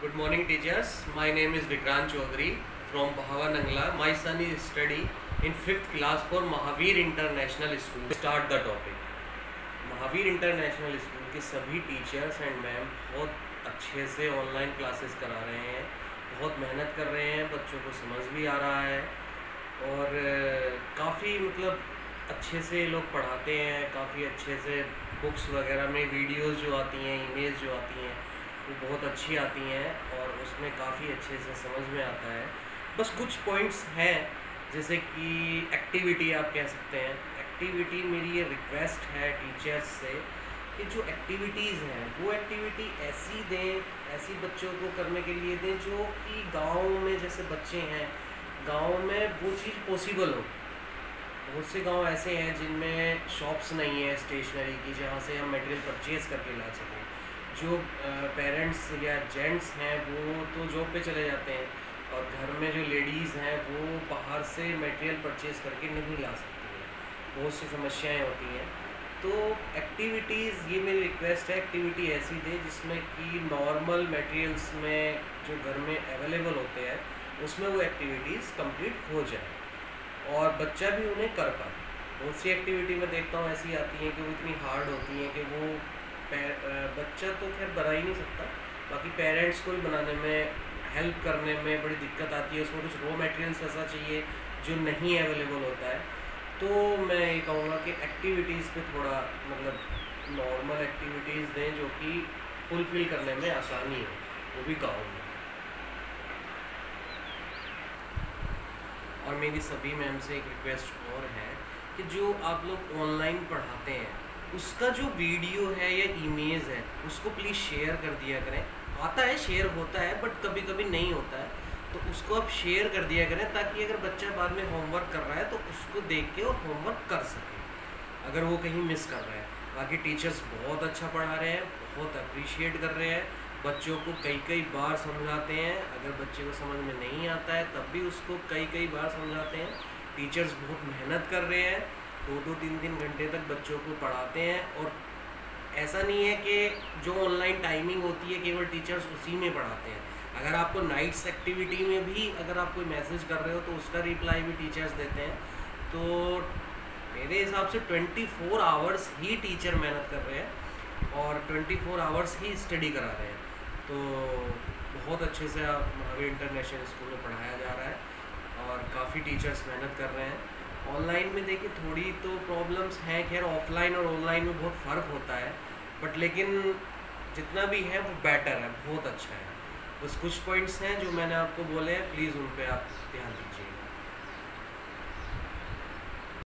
Good morning teachers my name is Vikrant Chaudhary from Bhawa Nangla my son is study in fifth class for Mahavir international school start the topic Mahavir international school के सभी teachers and ma'am बहुत अच्छे से online classes करा रहे हैं। बहुत मेहनत कर रहे हैं। बच्चों को समझ भी आ रहा है। और काफ़ी मतलब अच्छे से लोग पढ़ाते हैं। काफ़ी अच्छे से बुक्स वगैरह में वीडियोज़ जो आती हैं इमेज जो आती हैं। वो बहुत अच्छी आती हैं और उसमें काफ़ी अच्छे से समझ में आता है। बस कुछ पॉइंट्स हैं, जैसे कि एक्टिविटी आप कह सकते हैं। एक्टिविटी मेरी ये रिक्वेस्ट है टीचर्स से कि जो एक्टिविटीज़ हैं, वो एक्टिविटी ऐसी दें, ऐसी बच्चों को करने के लिए दें जो कि गाँव में जैसे बच्चे हैं, गाँव में वो चीज़ पॉसिबल हो। बहुत से गाँव ऐसे हैं जिनमें शॉप्स नहीं है स्टेशनरी की, जहाँ से हम मटेरियल परचेज़ करके ला सकें। जो पेरेंट्स या जेंट्स हैं, वो तो जॉब पे चले जाते हैं और घर में जो लेडीज़ हैं, वो बाहर से मटेरियल परचेज़ करके नहीं ला सकती हैं। बहुत सी समस्याएँ होती हैं। तो एक्टिविटीज़ ये मेरी रिक्वेस्ट है एक्टिविटी ऐसी दे जिसमें कि नॉर्मल मटेरियल्स में जो घर में अवेलेबल होते हैं, उसमें वो एक्टिविटीज़ कंप्लीट हो जाए और बच्चा भी उन्हें कर पाए। बहुत सी एक्टिविटी में देखता हूँ, ऐसी आती हैं कि वो इतनी हार्ड होती हैं कि वो बच्चा तो खैर बना ही नहीं सकता। बाकी पेरेंट्स को भी बनाने में हेल्प करने में बड़ी दिक्कत आती है। उसमें कुछ रॉ मटेरियल्स ऐसा चाहिए, जो नहीं अवेलेबल होता है। तो मैं ये कहूँगा कि एक्टिविटीज़ पे थोड़ा मतलब नॉर्मल एक्टिविटीज़ दें, जो कि फुलफ़िल करने में आसानी हो। वो भी गाँव में। और मेरी सभी मैम से एक रिक्वेस्ट और है कि जो आप लोग ऑनलाइन पढ़ाते हैं उसका जो वीडियो है या इमेज है, उसको प्लीज़ शेयर कर दिया करें। आता है शेयर होता है बट कभी कभी नहीं होता है। तो उसको आप शेयर कर दिया करें ताकि अगर बच्चा बाद में होमवर्क कर रहा है तो उसको देख के और होमवर्क कर सके। अगर वो कहीं मिस कर रहा है। बाकी टीचर्स बहुत अच्छा पढ़ा रहे हैं, बहुत अप्रिशिएट कर रहे हैं। बच्चों को कई कई बार समझाते हैं। अगर बच्चे को समझ में नहीं आता है, तब भी उसको कई कई बार समझाते हैं। टीचर्स बहुत मेहनत कर रहे हैं। दो दो तीन तीन घंटे तक बच्चों को पढ़ाते हैं और ऐसा नहीं है कि जो ऑनलाइन टाइमिंग होती है, केवल टीचर्स उसी में पढ़ाते हैं। अगर आपको नाइट्स एक्टिविटी में भी अगर आप कोई मैसेज कर रहे हो तो उसका रिप्लाई भी टीचर्स देते हैं। तो मेरे हिसाब से 24 फोर आवर्स ही टीचर मेहनत कर रहे हैं और 24 फोर आवर्स ही स्टडी करा रहे हैं। तो बहुत अच्छे से महावीर इंटरनेशनल स्कूल में पढ़ाया जा रहा है और काफ़ी टीचर्स मेहनत कर रहे हैं। ऑनलाइन में देखिए थोड़ी तो प्रॉब्लम्स हैं, खैर ऑफलाइन और ऑनलाइन में बहुत फ़र्क होता है बट लेकिन जितना भी है वो बेटर है, बहुत अच्छा है। बस कुछ पॉइंट्स हैं जो मैंने आपको बोले हैं प्लीज़ उन पर आप ध्यान दीजिए